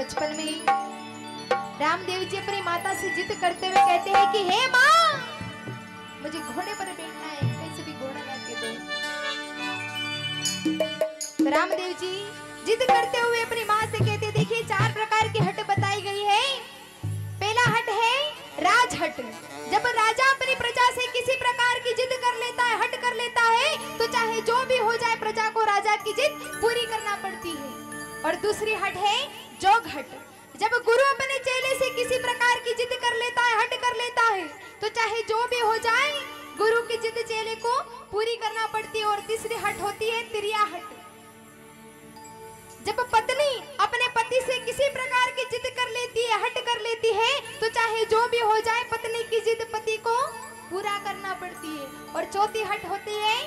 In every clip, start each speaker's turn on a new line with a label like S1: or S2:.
S1: बचपन में रामदेव जी अपनी माता से जिद करते हुए कहते हैं कि, हे माँ, मुझे घोड़े पर बैठना है, कैसे भी घोड़ा ला के दो। रामदेव जी जिद करते हुए अपनी माँ से कहते देखिए, चार प्रकार की हट बताई गई है। पहला हट है राज हट जब राजा अपनी प्रजा से किसी प्रकार की जिद कर लेता है, हट कर लेता है तो चाहे जो भी हो जाए, प्रजा को राजा की जिद पूरी करना पड़ती है। और दूसरी हट है जोग हट जब गुरु अपने चेले से किसी प्रकार की जिद कर लेता है, हट कर लेता है तो चाहे जो भी हो जाए, गुरु की जिद चेले को पूरी करना पड़ती है और तीसरी हट होती है, त्रिया हट। जब पत्नी अपने पति से किसी प्रकार की जिद कर लेती है, हट कर लेती है तो चाहे जो भी हो जाए, पत्नी की जिद पति को पूरा करना पड़ती है। और चौथी हट होती है,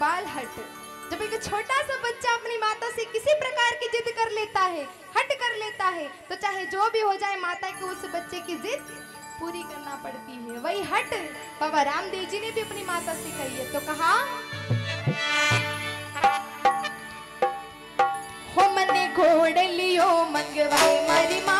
S1: बाल हट। जब एक छोटा सा बच्चा अपनी माता से किसी प्रकार की जिद कर लेता है, हट कर लेता है तो चाहे जो भी हो जाए माता की उस बच्चे की जिद पूरी करना पड़ती है। वही हट, बाबा रामदेव जी ने भी अपनी माता से कही है तो कहा, हो मने घोड़ लियो, मंगवाए मारी माँ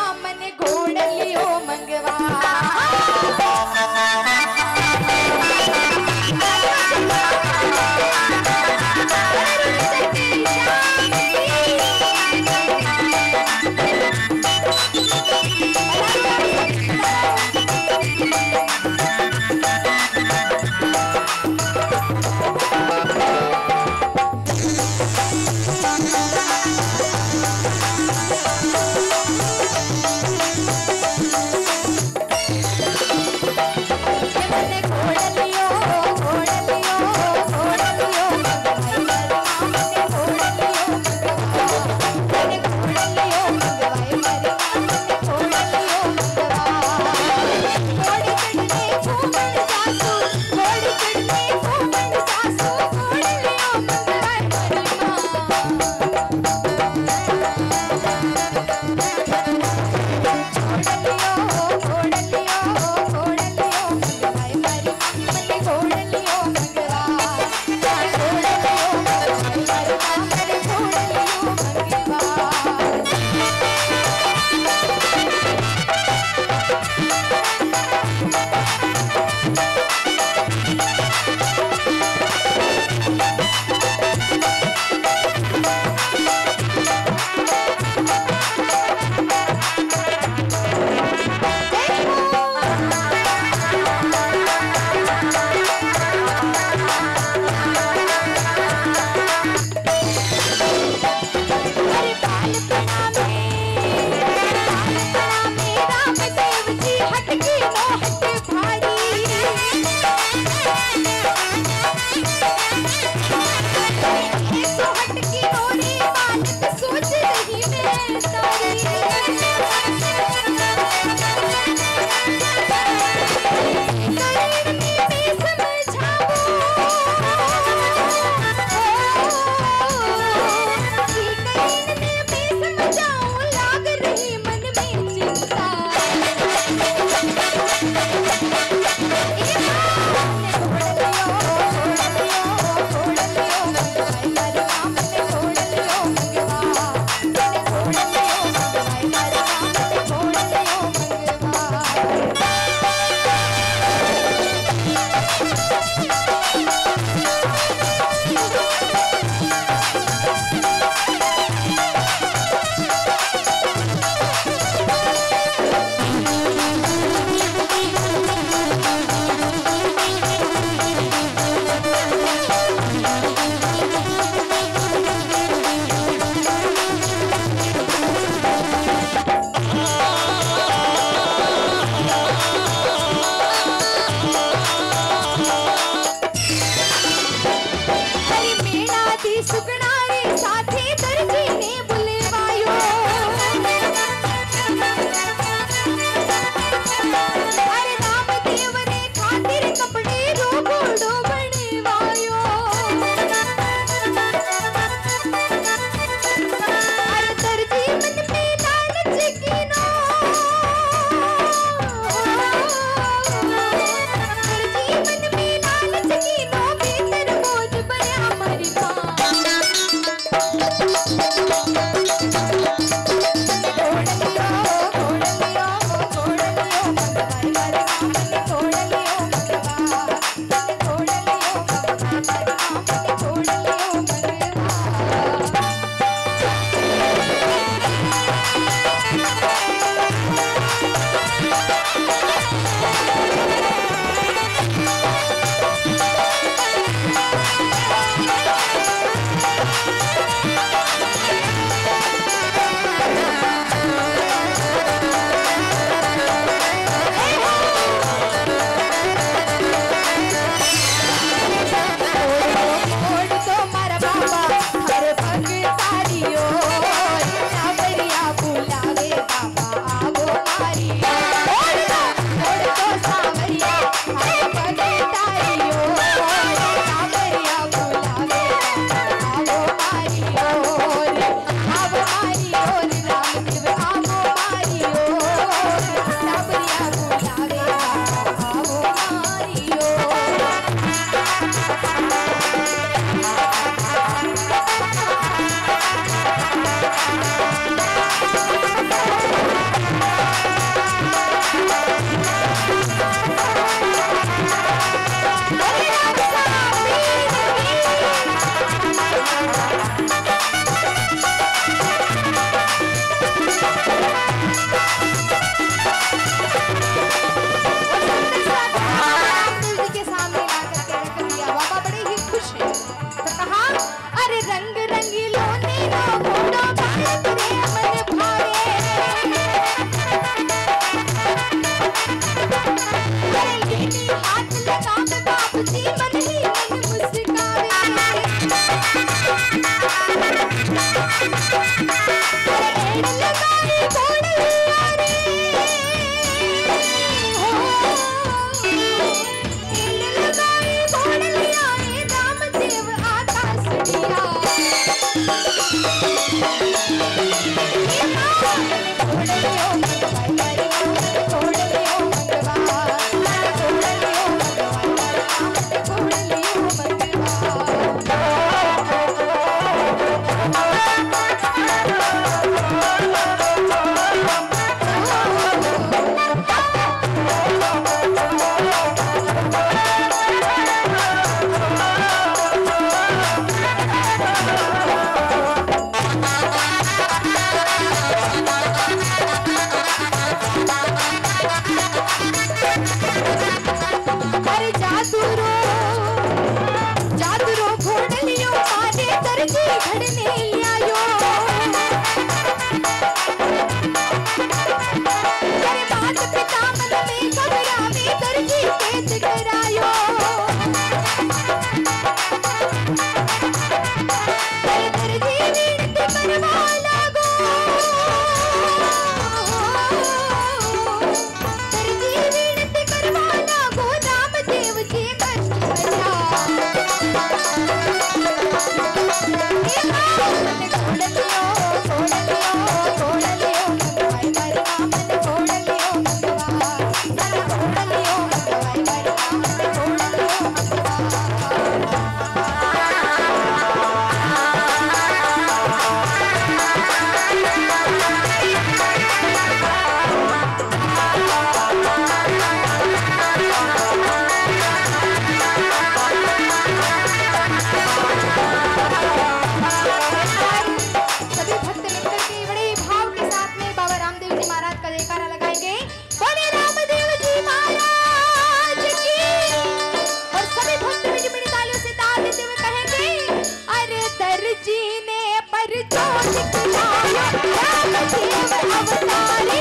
S1: अवतारी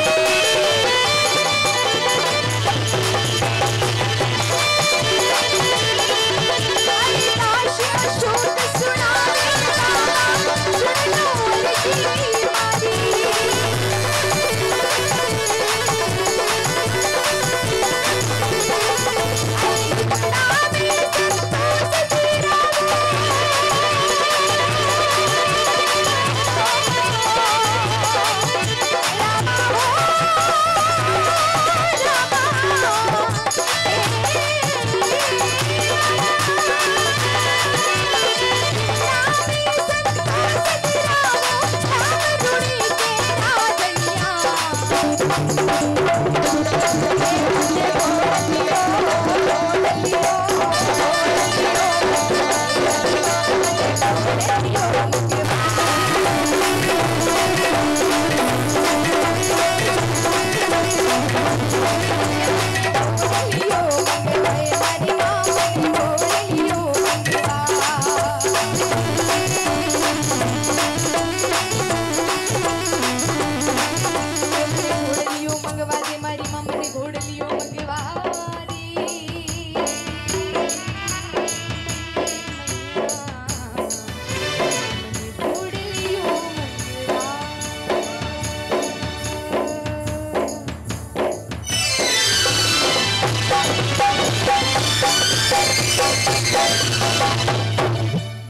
S1: मंगवा